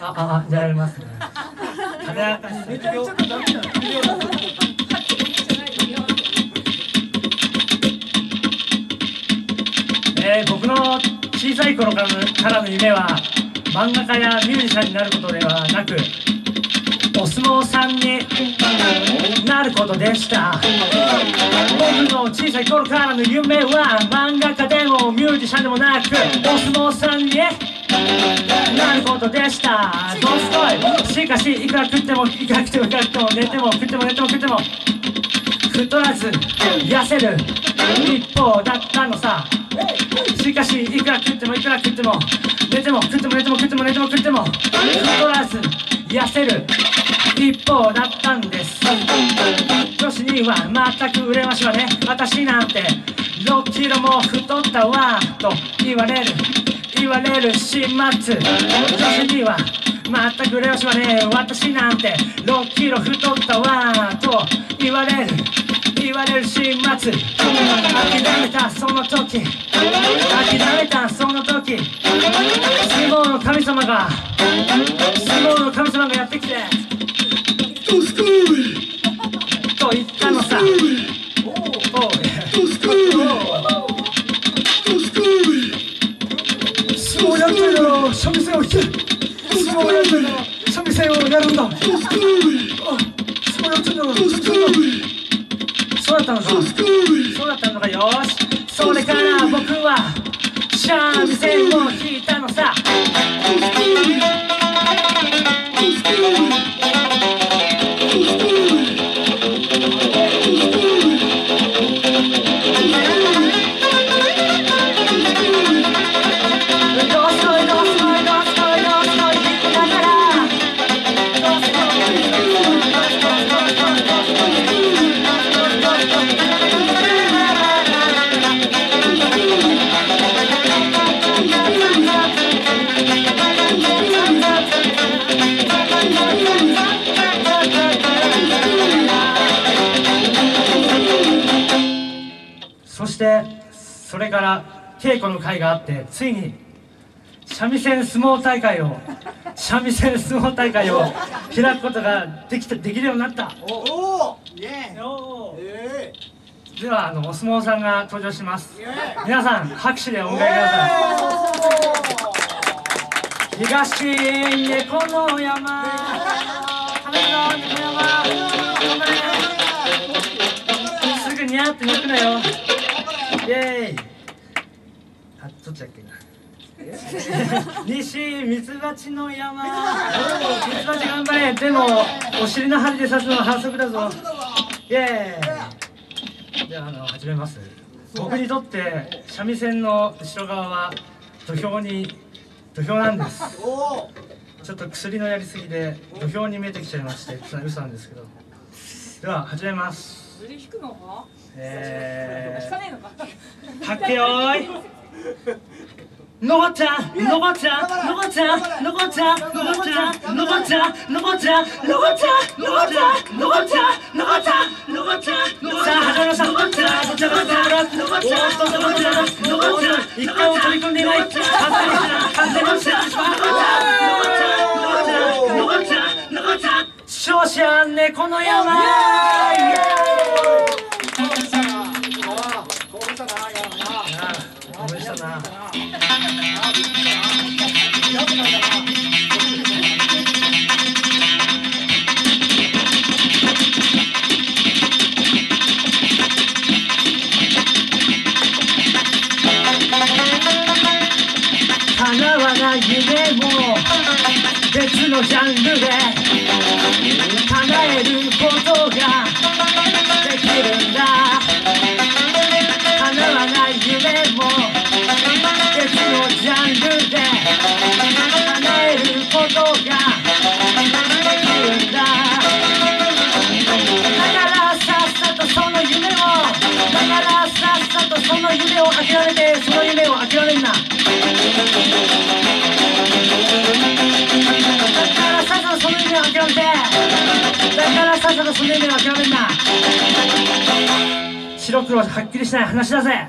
あ、あ、られますね。えー、僕の小さい頃からの夢は漫画家やミュージシャンになることではなくお相撲さんになることでした僕の小さい頃からの夢は漫画家でもミュージシャンでもなくお相撲さんになることでした。どすこい。しかしいくら食ってもいくら食ってもいくら食っても寝ても食っても寝ても食っても太らず痩せる。一方だったのさ。しかしいくら食ってもいくら食っても寝ても食っても寝ても食っても寝ても食っても太らず痩せる。一方だったんです。女子には全く売れましはね私なんて6キロも太ったわと言われる。言われる始末女子には全くレオシはね私なんて6キロ太ったわと言われる言われる始末諦めたその？時諦めたその時相撲の神様が相撲の神様がやってきて「と言ったのさそうだったのさそうだったのか。よし。それから僕は三味線を引いたのさ。そしてそれから稽古の会があってついに三味線相撲大会を三味線相撲大会を開くことができたできるようになった。おおイエーイ。えではあのお相撲さんが登場します。皆さん拍手でお迎えください。東猫の山。食べるぞ猫山すぐにゃって泣くなよイエーイ。あどっちだっけな。西ミツバチの山。ミツバチ。頑張れ。でもお尻の針で刺すのは反則だぞ。イエーイ。ではあの始めます。僕にとって三味線の後ろ側は土俵に土俵なんです。ちょっと薬のやりすぎで土俵に見えてきちゃいましてそれは嘘なんですけど。では始めます腕引くのか？え引かねえのか？ー、はっけよーいのぼっちゃんのぼっちゃんのぼっちゃんのぼっちゃんのぼっちゃんのぼっちゃんのぼっちゃんのぼっちゃんのぼっちゃんのぼっちゃんのぼっちゃんのぼっちゃんさあ始まりましたのぼっちゃんのぼっちゃんのぼっちゃんのぼっちゃんのぼっちゃんのぼっちゃん一回も取り組んでいない完成した完成したのぼっちゃんのぼっちゃんのぼっちゃんのぼっちゃん勝者猫の山イエーイ叶わない夢も別のジャンルでえることができるんだだからさっさとその夢をだからさっさとその夢を諦めてその夢を諦めんな。だからさっさとその夢を諦めてだからさっさとその夢を諦めんな。白黒はっきりしない話だぜ。